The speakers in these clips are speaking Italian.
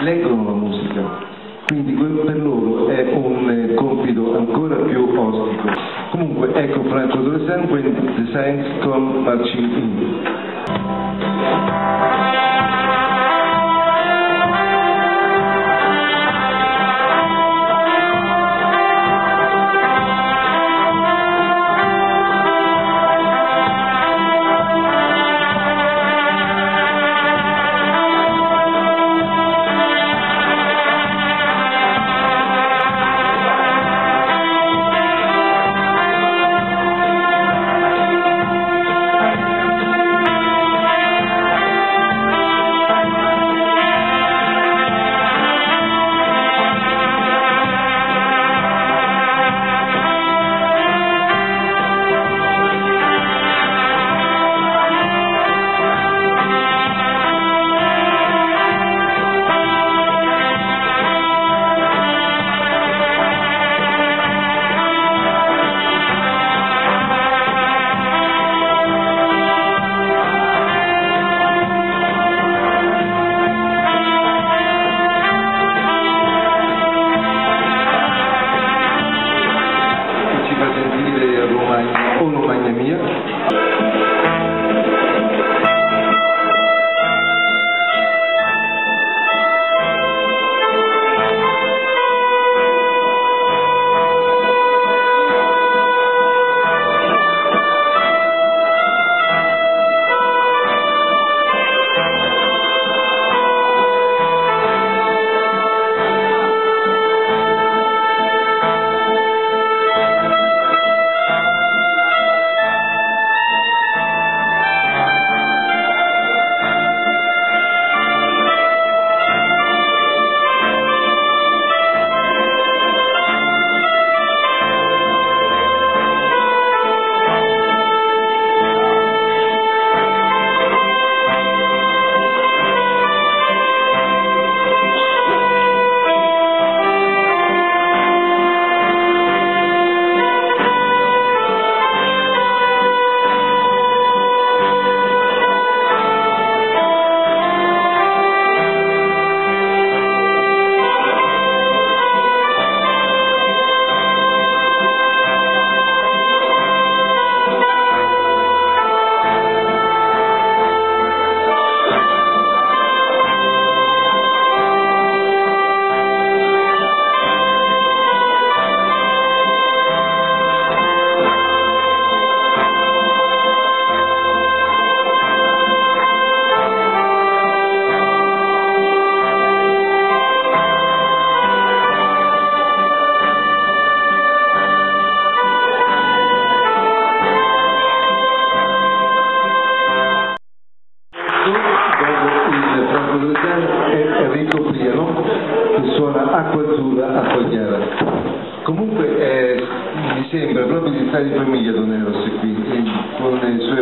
leggono la musica, quindi per loro è un eh, compito ancora più ostico. Comunque ecco fra adolescenti The Saints con Marching In.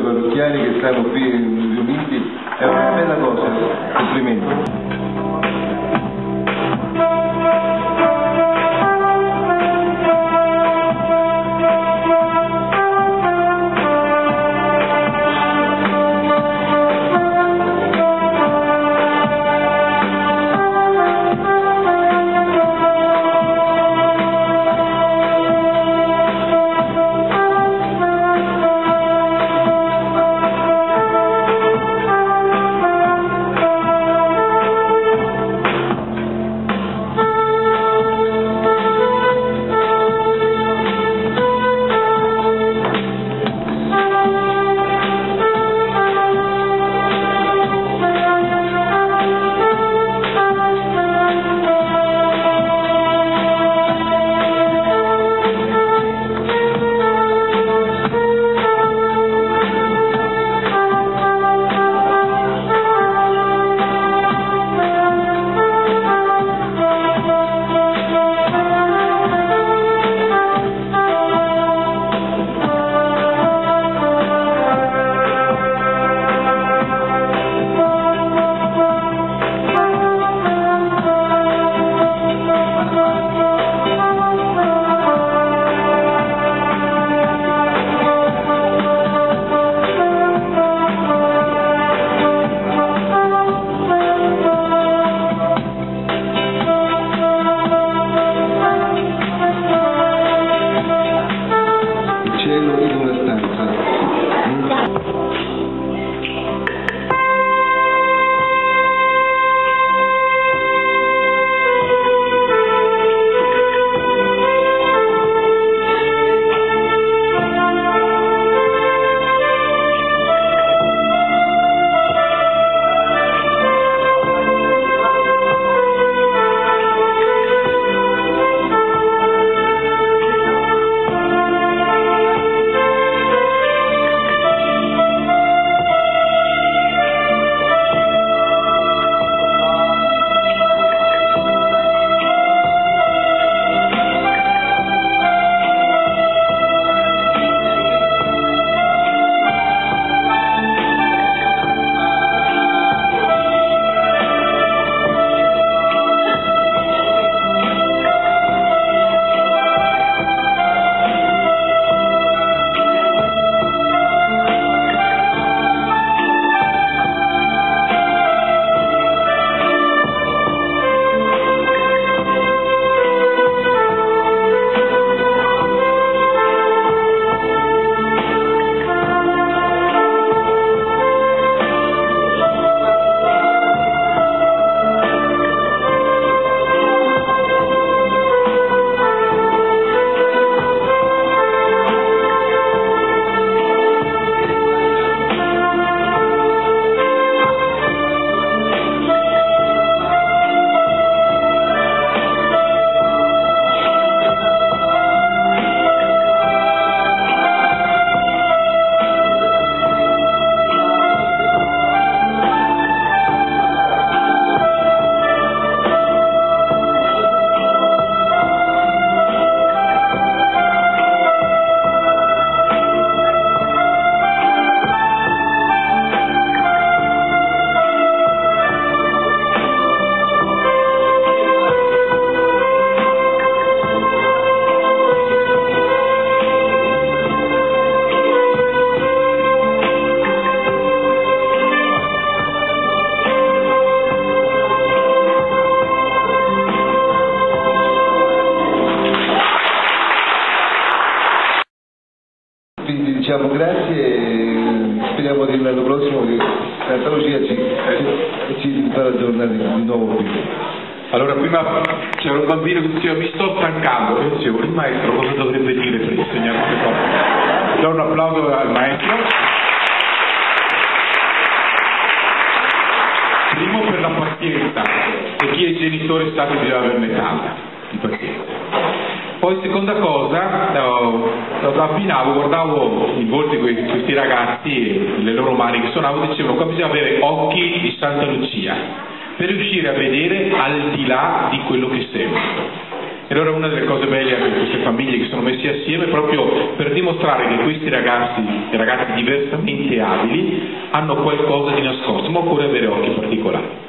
Parrocchiani che stanno qui riuniti, è una bella cosa, complimenti. grazie speriamo di l'anno prossimo che Santa Lucia ci, ci, ci farà aggiornare di nuovo qui. Allora prima c'era un bambino che diceva mi sto stancando, io dicevo il maestro cosa dovrebbe dire per insegnare queste cose? Do un applauso al maestro. Primo per la pazienza, e chi è genitore sa che bisogna averne tanta di pazienza. Poi seconda cosa, eh, abbinavo, guardavo i volti di questi ragazzi e le loro mani che suonavo, dicevano qua bisogna avere occhi di Santa Lucia per riuscire a vedere al di là di quello che sembra. E allora una delle cose belle di queste famiglie che sono messe assieme è proprio per dimostrare che questi ragazzi ragazzi diversamente abili hanno qualcosa di nascosto, ma occorre avere occhi particolari.